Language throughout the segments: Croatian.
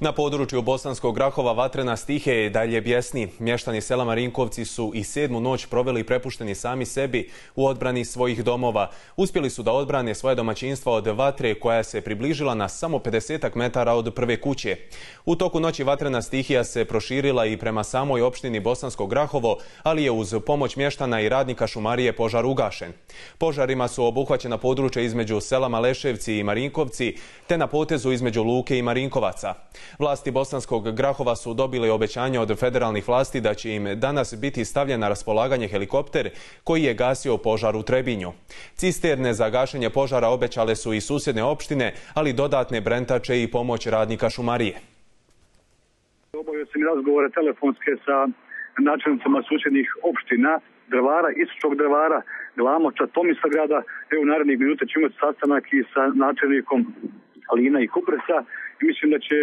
Na području Bosanskog grahova vatrena stihe je dalje bjesni. Mještani sela Marinkovci su i sedmu noć proveli prepušteni sami sebi u odbrani svojih domova. Uspjeli su da odbrane svoje domaćinstva od vatre koja se približila na samo 50 metara od prve kuće. U toku noći vatrena stihija se proširila i prema samoj opštini Bosansko grahovo, ali je uz pomoć mještana i radnika šumarije požar ugašen. Požarima su obuhvaćena područja između sela Maleševci i Marinkovci, te na potezu između Luke i Marinkovaca. Vlasti Bosanskog Grahova su dobili obećanje od federalnih vlasti da će im danas biti stavljen na raspolaganje helikopter koji je gasio požar u Trebinju. Cisterne za gašenje požara obećale su i susjedne opštine, ali dodatne brentače i pomoć radnika šumarije. Obavio sam razgovore telefonske sa načelnicama susjednih opština, drvara, istočnog drvara, Glamoča, Tomislavgrada. Evo narednih minuta ćemo imati sastanak i sa načelnikom Alina i Kupresa mislim da će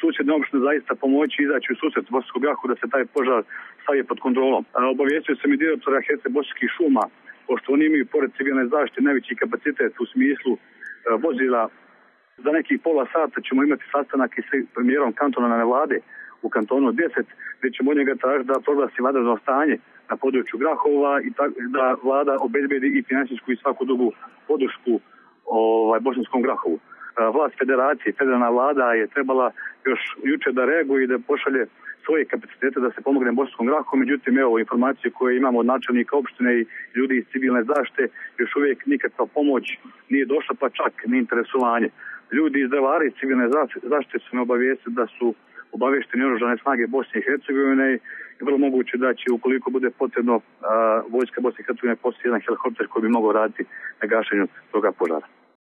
susjedna opština zaista pomoći izaći u susret Bosanskog grahu da se taj požar stavi pod kontrolom. Obavijestio sam i direktora Hece Bosanskih šuma, pošto oni imaju pored civilne zaštite najveći kapacitet u smislu vozila za nekih pola sata ćemo imati sastanak i sa premijerom kantona vlade u kantonu 10, gdje ćemo njega tražiti da proglasi vanredno stanje na području Grahova i da vlada obezbedi i financijsku i svaku drugu podršku ovaj, Bosanskom Grahovu vlast federacije, federalna vlada je trebala još juče da reaguje i da pošalje svoje kapacitete da se pomogne Bosanskom grahu, međutim evo informacije koje imamo od načelnika opštine i ljudi iz civilne zaštite, još uvijek nikakva pomoć nije došla, pa čak ni interesovanje. Ljudi iz Drevara i civilne zaštite su me obavijesti da su obavješteni oružane snage Bosne i Hercegovine i vrlo moguće da će ukoliko bude potrebno vojska Bosne i Hercegovine postoji jedan helikopter koji bi mogao raditi na gašenju toga požara.